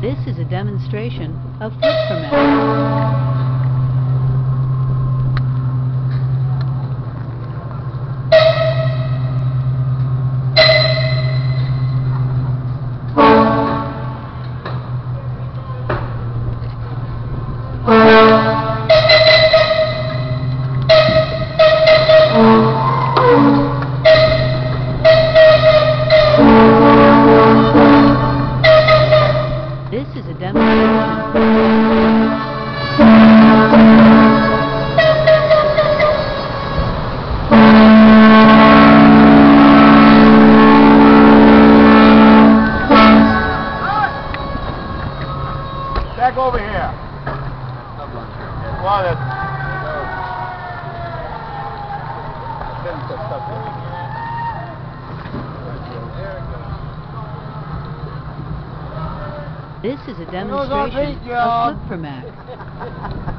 This is a demonstration of Flip4Mac. This is a demonstration. Back over here. Well, that's... This is a demonstration of Flip4Mac.